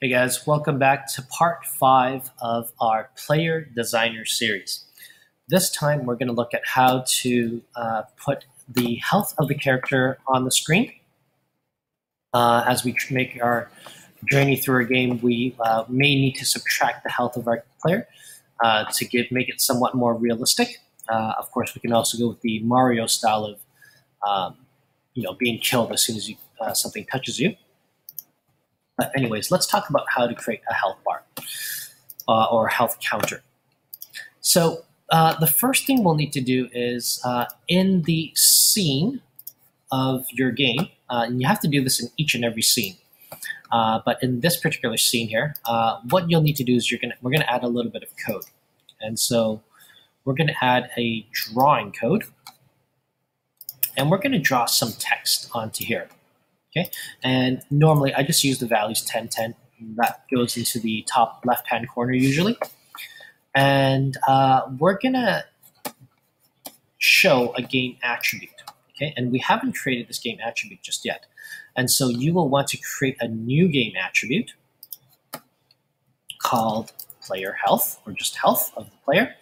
Hey guys, welcome back to part five of our player designer series. This time we're going to look at how to uh, put the health of the character on the screen. Uh, as we make our journey through our game, we uh, may need to subtract the health of our player uh, to give make it somewhat more realistic. Uh, of course, we can also go with the Mario style of, um, you know, being killed as soon as you, uh, something touches you. But anyways, let's talk about how to create a health bar uh, or health counter. So uh, the first thing we'll need to do is uh, in the scene of your game, uh, and you have to do this in each and every scene. Uh, but in this particular scene here, uh, what you'll need to do is you're gonna we're gonna add a little bit of code, and so we're gonna add a drawing code, and we're gonna draw some text onto here. Okay, and normally I just use the values 10, 10. That goes into the top left-hand corner usually. And uh, we're gonna show a game attribute, okay? And we haven't created this game attribute just yet. And so you will want to create a new game attribute called player health, or just health of the player.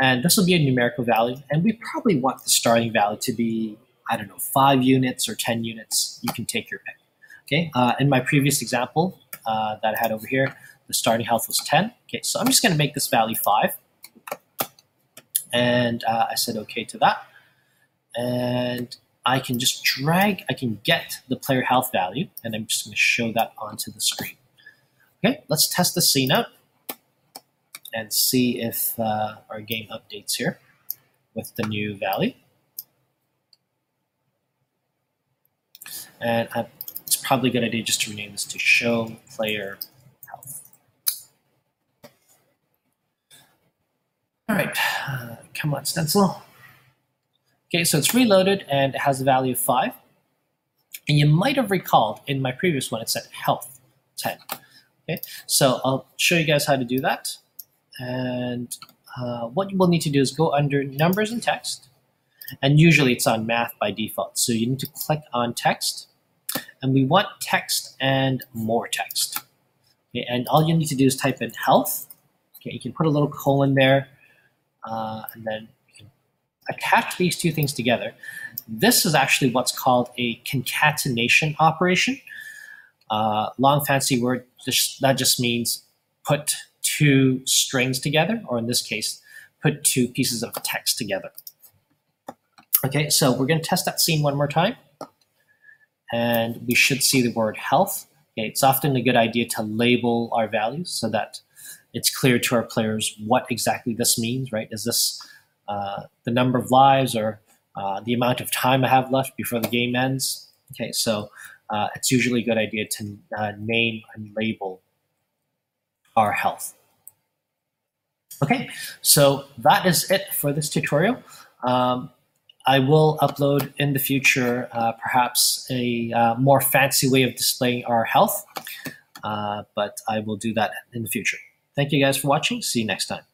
And this will be a numerical value, and we probably want the starting value to be I don't know, five units or 10 units, you can take your pick. Okay, uh, in my previous example uh, that I had over here, the starting health was 10. Okay, so I'm just gonna make this value five. And uh, I said okay to that. And I can just drag, I can get the player health value, and I'm just gonna show that onto the screen. Okay, let's test the scene out and see if uh, our game updates here with the new value. And I, it's probably a good idea just to rename this to show player health. All right, uh, come on, Stencyl. Okay, so it's reloaded and it has a value of 5. And you might have recalled in my previous one it said health 10. Okay, so I'll show you guys how to do that. And uh, what you will need to do is go under numbers and text. And usually it's on math by default. So you need to click on text and we want text and more text. Okay, and all you need to do is type in health. Okay, you can put a little colon there, uh, and then you can attach these two things together. This is actually what's called a concatenation operation. Uh, long fancy word, that just means put two strings together, or in this case, put two pieces of text together. Okay, so we're going to test that scene one more time and we should see the word health. Okay, it's often a good idea to label our values so that it's clear to our players what exactly this means, right? Is this uh, the number of lives or uh, the amount of time I have left before the game ends? Okay, so uh, it's usually a good idea to uh, name and label our health. Okay, so that is it for this tutorial. Um, I will upload in the future uh, perhaps a uh, more fancy way of displaying our health, uh, but I will do that in the future. Thank you guys for watching. See you next time.